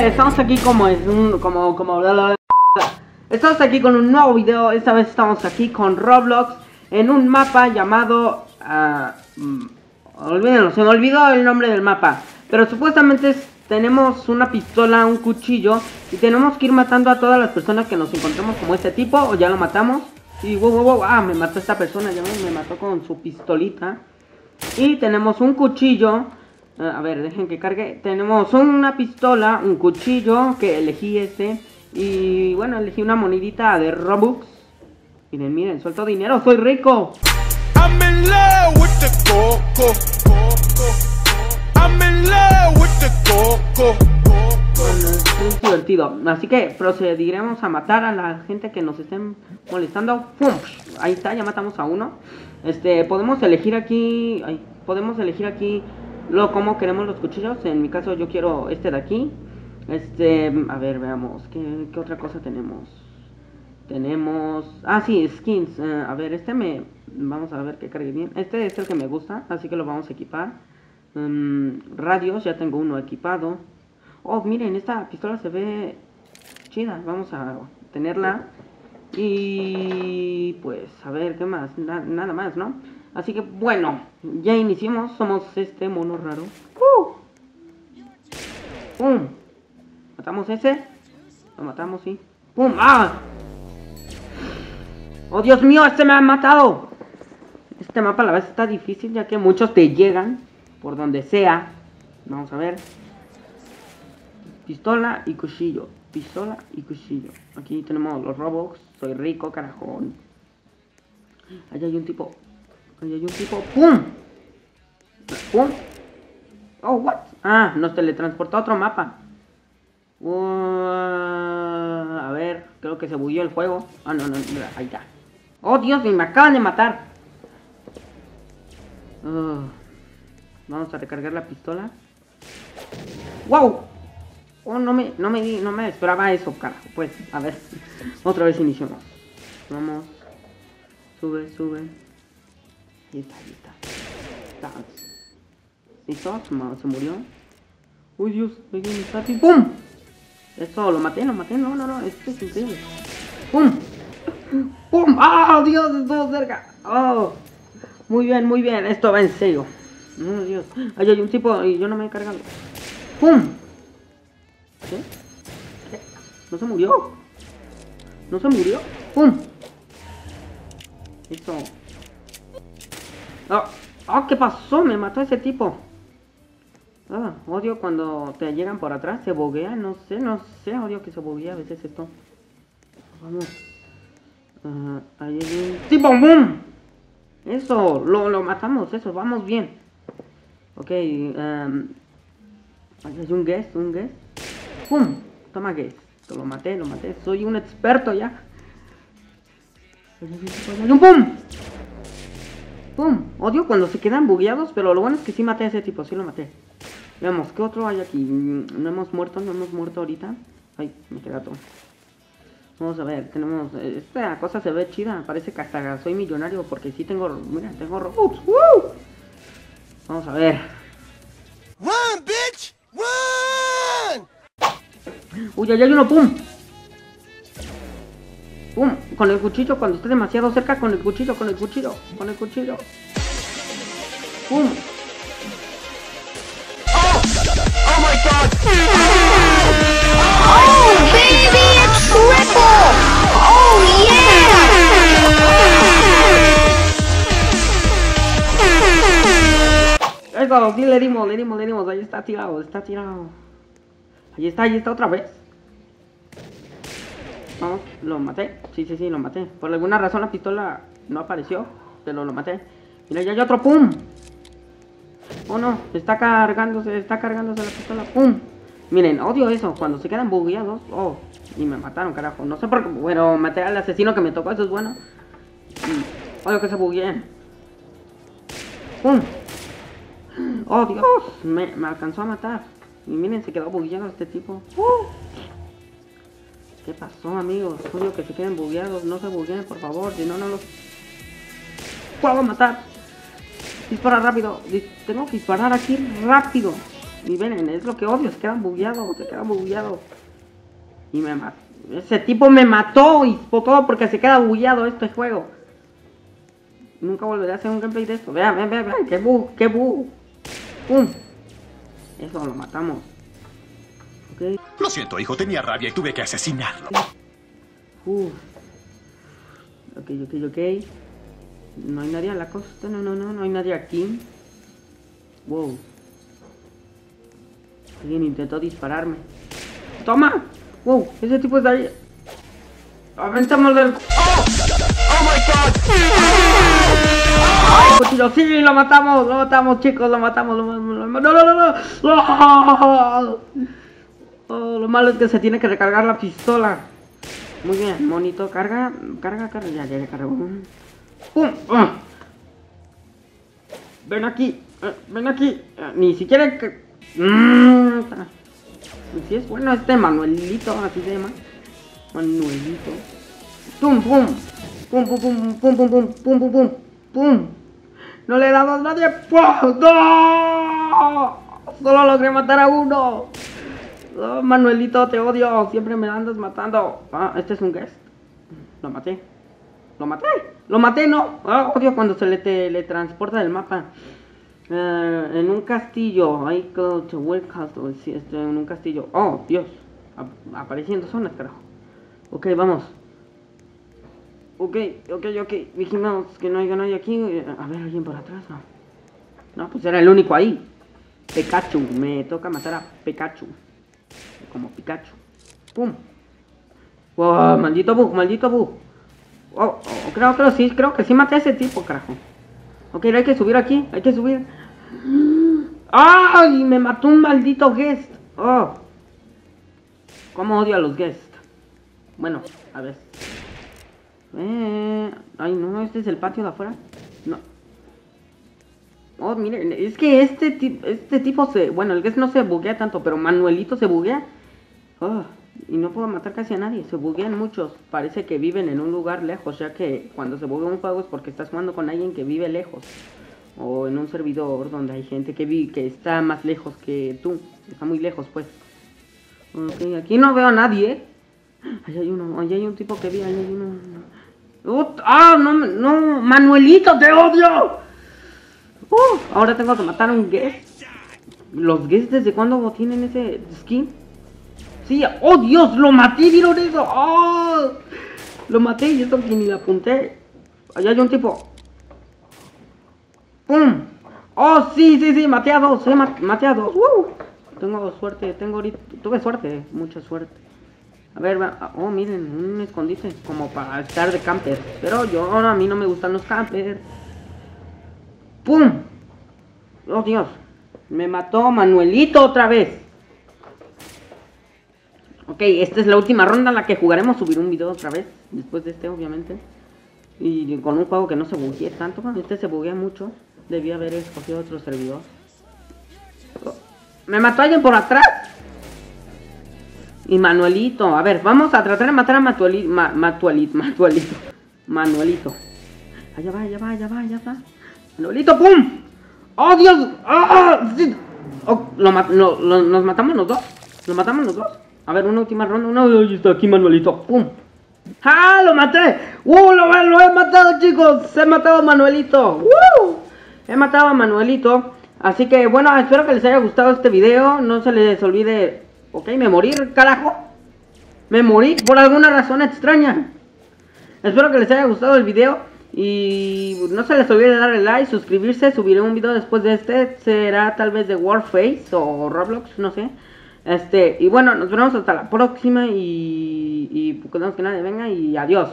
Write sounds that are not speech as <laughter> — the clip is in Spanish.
estamos aquí como es un como como. Estamos aquí con un nuevo video, esta vez estamos aquí con Roblox en un mapa llamado olvídenlo, se me olvidó el nombre del mapa, pero supuestamente es- tenemos una pistola, un cuchillo y tenemos que ir matando a todas las personas que nos encontremos como este tipo o ya lo matamos. Y wow, wow, wow, ah, me mató esta persona, ya me mató con su pistolita. Y tenemos un cuchillo. Eh, A ver, dejen que cargue. Tenemos una pistola, un cuchillo que elegí este. Y bueno, elegí una monedita de Robux. Miren, miren, suelto dinero, soy rico. I'm in love with the coco. I'm in love with the coco. Es divertido. Así que procederemos a matar a la gente que nos estén molestando. ¡Pum! Ahí está, ya matamos a uno. Este, podemos elegir aquí. ay, podemos elegir aquí lo cómo queremos los cuchillos. En mi caso, yo quiero este de aquí. Este, a ver, veamos. ¿Qué, qué otra cosa tenemos? Tenemos. Ah, sí, skins. Eh, a ver, este me. Vamos a ver que cargue bien. Este es el que me gusta, así que lo vamos a equipar. Mm, radios, ya tengo uno equipado. Oh, miren, esta pistola se ve chida. Vamos a tenerla. Y pues, a ver, ¿qué más? Na- nada más, ¿no? Así que bueno, ya iniciamos. Somos este mono raro. ¡Uh! ¡Pum! ¿Matamos ese? Lo matamos, sí. ¡Pum! ¡Ah! ¡Oh, Dios mío! ¡Este me ha matado! Este mapa a la vez está difícil ya que muchos te llegan por donde sea. Vamos a ver. Pistola y cuchillo. Pistola y cuchillo. Aquí tenemos los Robux. Soy rico, carajón. Allá hay un tipo. Allá hay un tipo. ¡Pum! ¡Pum! Oh, what? Ah, nos teletransportó a otro mapa. Uh, a ver, creo que se bulló el juego. Ah, no, no, mira, ahí está. Oh, Dios, me acaban de matar. Uh, vamos a recargar la pistola. ¡Wow! Oh, no me, no me, no me esperaba eso, carajo. Pues, a ver, <laughs> otra vez iniciamos. Vamos. Sube, sube. Ahí está, ahí está. ¿Listo? Se, mu- se murió. Uy, Dios, alguien está aquí. ¡Pum! Esto lo maté, lo maté. No, no, no, esto es increíble. ¡Pum! ¡Pum! ¡Ah, Dios! Estuvo cerca. ¡Oh! Muy bien, muy bien. Esto va en serio. Oh, Dios. Ahí hay un tipo y yo no me he cargado. ¡Pum! ¿Qué? ¿No se murió? ¿No se murió? ¡Pum! Listo. ¡Ah! ¡Ah! ¿Qué pasó? Me mató ese tipo. Ah, odio cuando te llegan por atrás, se boguea, no sé, no sé, odio que se boguea a veces esto. Vamos. Ah, ahí hay un tipo, ¡boom! Eso, lo, lo matamos, eso, vamos bien. Ok, um, hay un guest, un guest. ¡Pum! Toma guest. Lo maté, lo maté, soy un experto ya. Pum. ¡Pum! Odio cuando se quedan bugueados, pero lo bueno es que sí maté a ese tipo, sí lo maté. Veamos, ¿qué otro hay aquí? Mm, No hemos muerto, no hemos muerto ahorita. Ay, me queda todo. Vamos a ver, tenemos... eh, Esta cosa se ve chida, parece que hasta soy millonario porque sí tengo... Mira, tengo Robux. ¡Woo! Vamos a ver. Run, bitch! Run! Uy, allá hay uno, ¡pum! Con el cuchillo, cuando esté demasiado cerca, con el cuchillo, con el cuchillo, con el cuchillo. ¡Pum! Oh my god! Oh, baby, it's triple! Oh, yeah! Eso, sí le dimos, le dimos, le dimos. Ahí está tirado, está tirado. Ahí está, ahí está otra vez. Vamos, lo maté. Sí, sí, sí, lo maté. Por alguna razón la pistola no apareció, pero lo maté. Mira, ya hay otro, ¡pum! Oh no, está cargándose, está cargándose la pistola, ¡pum! Miren, odio eso, cuando se quedan bugueados. Oh, y me mataron, carajo. No sé por qué, bueno, maté al asesino que me tocó, eso es bueno. Y odio que se bugueen. ¡Pum! ¡Oh, Dios! Me, me alcanzó a matar. Y miren, se quedó bugueado este tipo. ¡Uh! ¿Qué pasó, amigos? Odio que se queden bugueados. No se bugueen, por favor. Si no, no los puedo matar. Dispara rápido. Tengo que disparar aquí rápido. Y ven, es lo que odio, se quedan bugueados, se quedan bugueados. Y me mató. Ese tipo me mató y por todo porque se queda bugueado este juego. Nunca volveré a hacer un gameplay de esto. Vean, vean, vean, vean, qué bug, qué bug. ¡Pum! Eso lo matamos. Ok. Lo siento, hijo, tenía rabia y tuve que asesinarlo. Uf. Ok, ok, ok. No hay nadie a la costa, no, no, no, no hay nadie aquí. Wow. Alguien intentó dispararme. ¡Toma! Wow, ese tipo está ahí. Aventamos del. ¡Oh, my God! ¡Ay, cuchillo! ¡Sí! ¡Lo matamos! ¡Lo matamos, chicos! ¡Lo matamos! ¡Lo matamos! ¡No, no, no! no! ¡Oh! Lo malo es que se tiene que recargar la pistola. Muy bien, monito, carga, carga, carga. Ya, ya, ya cargó. ¡Pum! ¡Ah! Ven aquí, eh, ven aquí. Eh, Ni siquiera que. Mm, Si es bueno este Manuelito, así se llama. Manuelito. ¡Pum, pum! ¡Pum, pum, pum, pum, pum, pum, pum, pum, pum! ¡No le he dado a nadie! ¡Pum! ¡No! Solo logré matar a uno. Oh, Manuelito, te odio. Siempre me andas matando. Ah, este es un guest. Lo maté. Lo maté. Lo maté, no. Ah, odio cuando se le teletransporta del mapa. Eh, en un castillo. I go to Castle. Sí, estoy en un castillo. Oh, Dios. Ap- apareciendo zonas, carajo. Ok, vamos. Ok, ok, ok. Vigilamos que no haya nadie aquí. A ver, alguien por atrás. No, no pues era el único ahí. Pikachu. Me toca matar a Pikachu. Como Pikachu. ¡Pum! ¡Wow! Maldito bug, maldito bug. Oh, oh, creo, creo, sí, creo que sí maté a ese tipo, carajo. Ok, hay que subir aquí, hay que subir. ¡Ay! Me mató un maldito guest. Oh. ¿Cómo odio a los guests? Bueno, a ver. Eh, ay, no, este es el patio de afuera. No. Oh, miren, es que este, este tipo se... Bueno, el guest no se buguea tanto, pero Manuelito se buguea. Oh, y no puedo matar casi a nadie, se buguean muchos. Parece que viven en un lugar lejos, ya que cuando se buguea un juego es porque estás jugando con alguien que vive lejos. O en un servidor donde hay gente que, vi que está más lejos que tú. Está muy lejos, pues. Ok, aquí no veo a nadie. Ahí hay uno, ahí hay un tipo que vi, hay uno. ¡Ah, no, no! ¡Manuelito, te odio! Uh, ahora tengo que matar a un guest. ¿Los guests desde cuándo tienen ese skin? Sí, ¡oh Dios! ¡Lo maté! ¿Vieron eso? ¡Oh! Lo maté y esto que ni le apunté. Allá hay un tipo. ¡Pum! ¡Oh, sí, sí, sí! Maté a dos. ¡Woo! Tengo suerte, tengo ahorita. Tuve suerte, mucha suerte. A ver, oh, miren, un escondite como para estar de camper. Pero yo, a mí no me gustan los campers. ¡Pum! ¡Oh, Dios! Me mató Manuelito otra vez. Ok, esta es la última ronda en la que jugaremos. Subir un video otra vez. Después de este, obviamente. Y con un juego que no se buguee tanto. Este se buguea mucho. Debí haber escogido otro servidor. Me mató alguien por atrás. Y Manuelito. A ver, vamos a tratar de matar a Matueli, Ma. <laughs> Manuelito. Allá va, allá va, allá va, allá va. Manuelito, ¡pum! ¡Oh, Dios! ¡Ah! Sí. Oh, lo lo- lo- ¿Nos matamos los dos? ¿Lo matamos los dos? A ver, una última ronda. Una... Aquí Manuelito. ¡Pum! ¡Ah! ¡Lo maté! ¡Uh! Lo, lo he matado, chicos! ¡He matado a Manuelito! ¡Uh! He matado a Manuelito. Así que, bueno, espero que les haya gustado este video. No se les olvide... Ok, me morí, carajo. Me morí por alguna razón extraña. Espero que les haya gustado el video. Y no se les olvide darle like, suscribirse. Subiré un video después de este. Será tal vez de Warface o Roblox, no sé. Este, y bueno, nos vemos hasta la próxima. Y, y pues, que nadie venga. Y adiós.